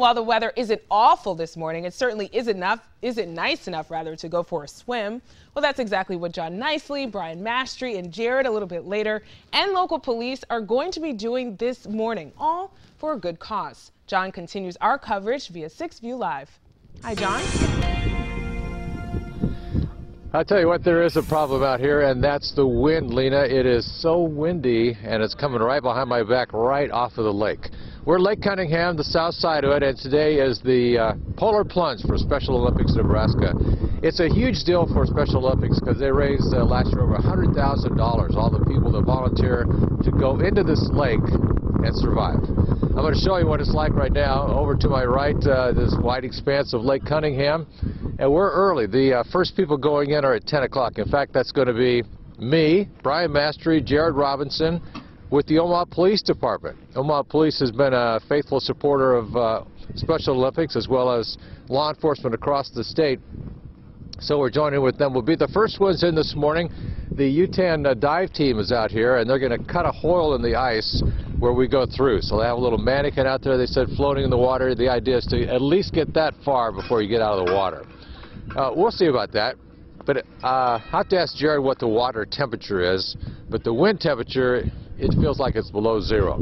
While the weather isn't awful this morning, it certainly is enough, isn't nice enough rather to go for a swim. Well, that's exactly what John Knicely, Brian Mastre, and Jared a little bit later, and local police are going to be doing this morning, all for a good cause. John continues our coverage via 6 View Live. Hi, John. I'll tell you what, there is a problem out here, and that's the wind, Lena. It is so windy, and it's coming right behind my back, right off of the lake. We're Lake Cunningham, the south side of it, and today is the uh, Polar Plunge for Special Olympics Nebraska. It's a huge deal for Special Olympics because they raised uh, last year over $100,000, all the people that volunteer to go into this lake and survive. I'm going to show you what it's like right now. Over to my right, uh, this wide expanse of Lake Cunningham. And we're early. The uh, first people going in are at 10 o'clock. In fact, that's going to be me, Brian Mastre, Jared Robinson, with the Omaha Police Department. Omaha Police has been a faithful supporter of uh, Special Olympics as well as law enforcement across the state. So we're joining with them. We'll be the first ones in this morning. The UTAN uh, dive team is out here, and they're going to cut a hole in the ice where we go through. So they have a little mannequin out there, they said, floating in the water. The idea is to at least get that far before you get out of the water. Uh, we'll see about that. But uh, I have to ask Jared what the water temperature is. But the wind temperature, it feels like it's below zero.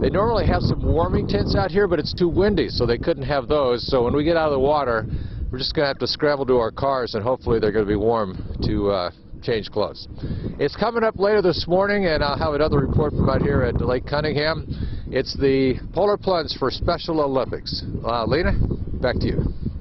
They normally have some warming tents out here, but it's too windy, so they couldn't have those. So when we get out of the water, we're just going to have to scramble to our cars, and hopefully they're going to be warm to uh, change clothes. It's coming up later this morning, and I'll have another report from out here at Lake Cunningham. It's the Polar Plunge for Special Olympics. Uh, Lena, back to you.